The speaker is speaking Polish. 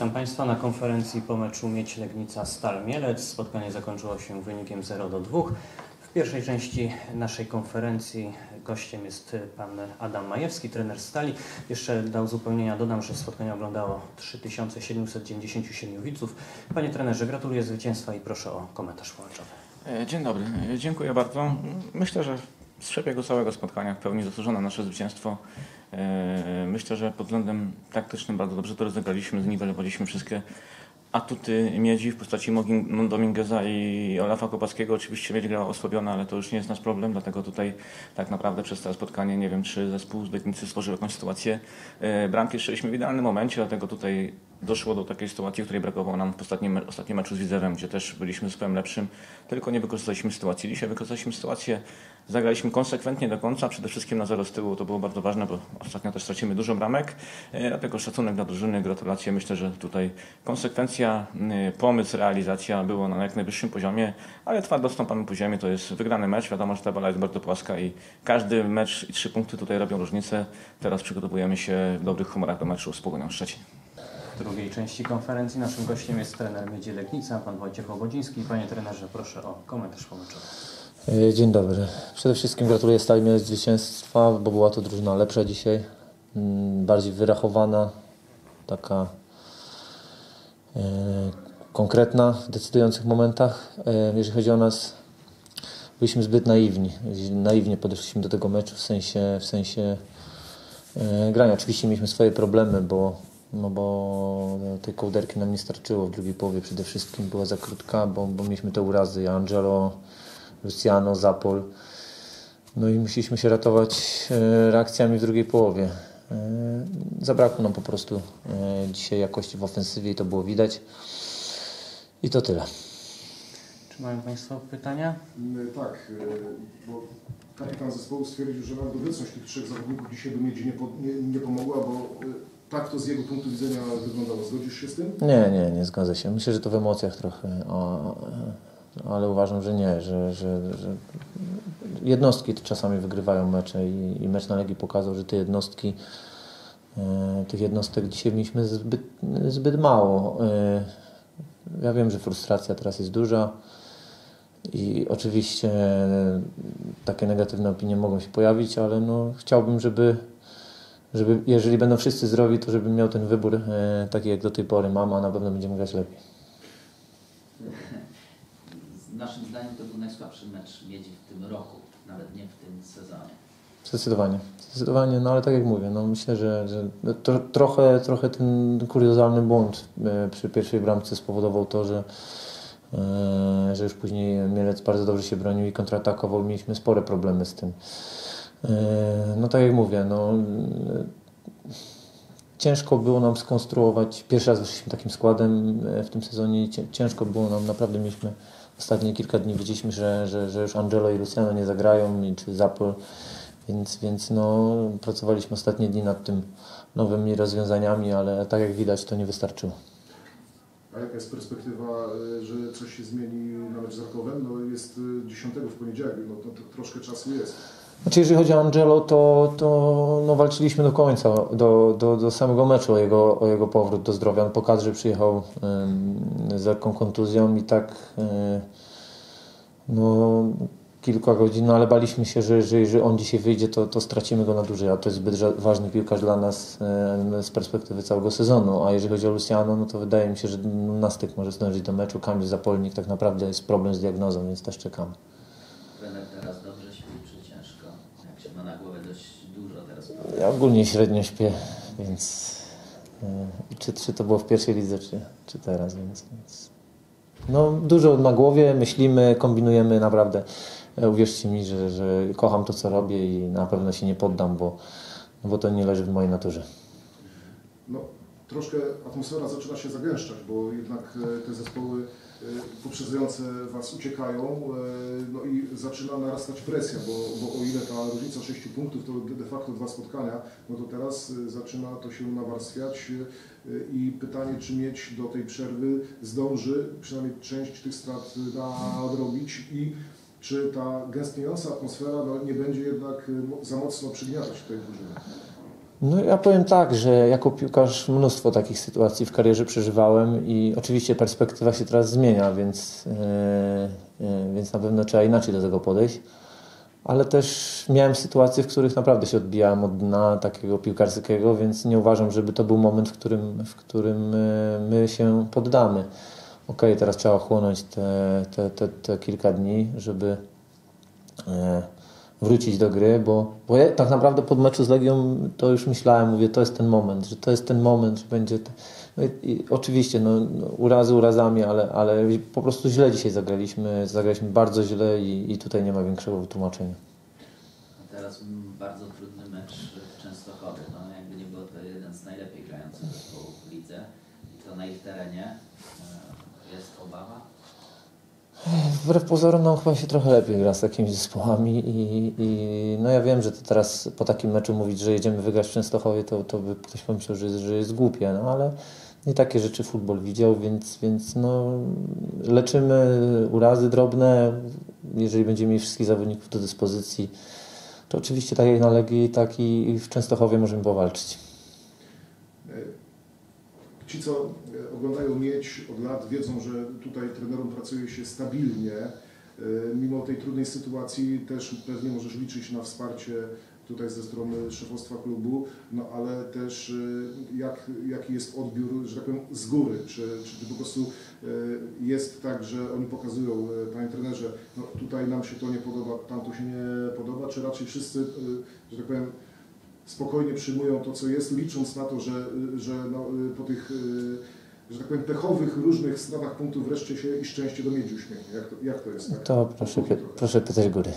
witam Państwa na konferencji po meczu Miedź Legnica Stal Mielec. Spotkanie zakończyło się wynikiem 0 do 2. W pierwszej części naszej konferencji gościem jest pan Adam Majewski, trener Stali. Jeszcze dla uzupełnienia dodam, że spotkanie oglądało 3797 widzów. Panie trenerze, gratuluję zwycięstwa i proszę o komentarz połączony. E, Dzień dobry, E, dziękuję bardzo. Myślę, że z przebiegu całego spotkania w pełni zasłużone nasze zwycięstwo. E, Myślę, że pod względem taktycznym bardzo dobrze to rozegraliśmy, zniwelowaliśmy wszystkie atuty Miedzi w postaci Domingueza i Olafa Kopackiego. Oczywiście Miedź grała osłabiona, ale to już nie jest nasz problem, dlatego tutaj tak naprawdę przez to spotkanie nie wiem, czy zespół z Legnicy stworzył jakąś sytuację. E, Bramki strzeliśmy w idealnym momencie, dlatego tutaj doszło do takiej sytuacji, której brakowało nam w ostatnim, ostatnim meczu z Widzewem, gdzie też byliśmy zespołem lepszym, tylko nie wykorzystaliśmy sytuacji. Dzisiaj wykorzystaliśmy sytuację, zagraliśmy konsekwentnie do końca, przede wszystkim na zero z tyłu, to było bardzo ważne, bo ostatnio też stracimy dużo bramek, E, dlatego szacunek dla drużyny, gratulacje. Myślę, że tutaj konsekwencja, pomysł, realizacja było na jak najwyższym poziomie, ale twardo stąpamy po ziemi, to jest wygrany mecz, wiadomo, że tabela jest bardzo płaska i każdy mecz i trzy punkty tutaj robią różnicę. Teraz przygotowujemy się w dobrych humorach do meczu z Pogonią Szczecin. Drugiej części konferencji naszym gościem jest trener Miedzi Legnica, pan Wojciech Obodziński. Panie trenerze, proszę o komentarz połączony. E, Dzień dobry. Przede wszystkim gratuluję Stali Mielec zwycięstwa, bo była to drużyna lepsza dzisiaj, mm, bardziej wyrachowana, taka e, konkretna w decydujących momentach. E, jeżeli chodzi o nas, byliśmy zbyt naiwni. Naiwnie podeszliśmy do tego meczu w sensie, w sensie grania. Oczywiście mieliśmy swoje problemy, bo, no bo tej kołderki nam nie starczyło w drugiej połowie przede wszystkim. Była za krótka, bo, bo mieliśmy te urazy. Angelo, Luciano, Zapol. No i musieliśmy się ratować e, reakcjami w drugiej połowie. E, Zabrakło nam po prostu e, dzisiaj jakości w ofensywie i to było widać. I to tyle. Czy mają Państwo pytania? Tak, bo kapitan zespołu stwierdził, że nawet obecność tych trzech zawodników dzisiaj by Miedzi nie, po, nie, nie pomogła, bo tak to z jego punktu widzenia wyglądało. Zgodzisz się z tym? Nie, nie, nie zgodzę się. Myślę, że to w emocjach trochę, a, ale uważam, że nie, że, że, że jednostki czasami wygrywają mecze i, i mecz na Legii pokazał, że te jednostki, e, tych jednostek dzisiaj mieliśmy zbyt, zbyt mało. E, ja wiem, że frustracja teraz jest duża i oczywiście e, takie negatywne opinie mogą się pojawić, ale no, chciałbym, żeby żeby jeżeli będą wszyscy zdrowi, to żebym miał ten wybór e, taki jak do tej pory mam, a na pewno będziemy grać lepiej. Naszym zdaniem to był najsłabszy mecz Miedzi w tym roku, nawet nie w tym sezonie. Zdecydowanie. Zdecydowanie, no ale tak jak mówię, no myślę, że, że to, trochę, trochę ten kuriozalny błąd e, przy pierwszej bramce spowodował to, że, e, że już później Mielec bardzo dobrze się bronił i kontratakował. Mieliśmy spore problemy z tym. E, No tak jak mówię, no e, ciężko było nam skonstruować. Pierwszy raz wyszliśmy takim składem e, w tym sezonie. Ciężko było nam, naprawdę mieliśmy ostatnie kilka dni widzieliśmy, że, że, że już Angelo i Luciano nie zagrają, czy Zapol, więc, więc no, pracowaliśmy ostatnie dni nad tym nowymi rozwiązaniami, ale tak jak widać to nie wystarczyło. A jaka jest perspektywa, y, że coś się zmieni na mecz z Rakowem? No jest y, 10 w poniedziałek, no to troszkę czasu jest. Znaczy, jeżeli chodzi o Angelo, to, to no, walczyliśmy do końca, do, do, do samego meczu o jego, o jego powrót do zdrowia. On po kadrze przyjechał z lekką kontuzją i tak y, no, kilka godzin, no, ale baliśmy się, że że jeżeli on dzisiaj wyjdzie, to, to stracimy go na dłużej, a to jest zbyt ważny piłkarz dla nas y, z perspektywy całego sezonu. A jeżeli chodzi o Luciano, no to wydaje mi się, że na styk może zdążyć do meczu. Kamil Zapolnik tak naprawdę jest problem z diagnozą, więc też czekamy. Trener teraz dobrze śpi, czy ciężko? Jak się ma na głowę dość dużo teraz. Ja ogólnie średnio śpię, więc y, czy, czy to było w pierwszej lidze, czy, czy teraz, więc, więc no, dużo na głowie, myślimy, kombinujemy naprawdę. E, Uwierzcie mi, że, że kocham to, co robię i na pewno się nie poddam, bo, no bo to nie leży w mojej naturze. No, troszkę atmosfera zaczyna się zagęszczać, bo jednak e, te zespoły e, poprzedzające Was uciekają, e, no i zaczyna narastać presja, bo, bo o ile ta różnica 6 punktów to de- facto dwa spotkania, no to teraz zaczyna to się nawarstwiać i pytanie, czy mieć do tej przerwy zdąży przynajmniej część tych strat nadrobić i czy ta gęstniejąca atmosfera no, nie będzie jednak za mocno przygniatać tej drużyny. No ja powiem tak, że jako piłkarz mnóstwo takich sytuacji w karierze przeżywałem i oczywiście perspektywa się teraz zmienia, więc, e, e, więc na pewno trzeba inaczej do tego podejść. Ale też miałem sytuacje, w których naprawdę się odbijałem od dna takiego piłkarskiego, więc nie uważam, żeby to był moment, w którym, w którym e, my się poddamy. Okej, teraz trzeba chłonąć te, te, te, te kilka dni, żeby e, wrócić do gry, bo, bo ja tak naprawdę pod meczu z Legią to już myślałem, mówię, to jest ten moment, że to jest ten moment, że będzie... No i, i oczywiście, no, no, urazy urazami, ale, ale po prostu źle dzisiaj zagraliśmy, zagraliśmy bardzo źle i, i tutaj nie ma większego wytłumaczenia. A teraz bardzo trudny mecz w Częstochowie. No, jakby nie było to jeden z najlepiej grających zespołów w lidze. I to na ich terenie e, jest obawa. Wbrew pozorom nam chyba się trochę lepiej gra z takimi zespołami i, i no ja wiem, że to teraz po takim meczu mówić, że jedziemy wygrać w Częstochowie, to, to by ktoś pomyślał, że, że jest głupie, no ale nie takie rzeczy futbol widział, więc, więc no, leczymy urazy drobne, jeżeli będziemy mieli wszystkich zawodników do dyspozycji, to oczywiście tak jak na Legii, tak i i w Częstochowie możemy powalczyć. Ci, co e, oglądają Miedź od lat, wiedzą, że tutaj trenerom pracuje się stabilnie. E, Mimo tej trudnej sytuacji też pewnie możesz liczyć na wsparcie tutaj ze strony szefostwa klubu, no ale też e, jak, jaki jest odbiór, że tak powiem, z góry? Czy, czy po prostu jest tak, że oni pokazują, panie trenerze, no tutaj nam się to nie podoba, tam to się nie podoba, czy raczej wszyscy, że tak powiem, spokojnie przyjmują to, co jest, licząc na to, że, że no, po tych, że tak powiem, pechowych różnych stratach punktów wreszcie się i szczęście do miedzi uśmiechnie. Jak to, jak to jest? Tak? To proszę, proszę pytać góry.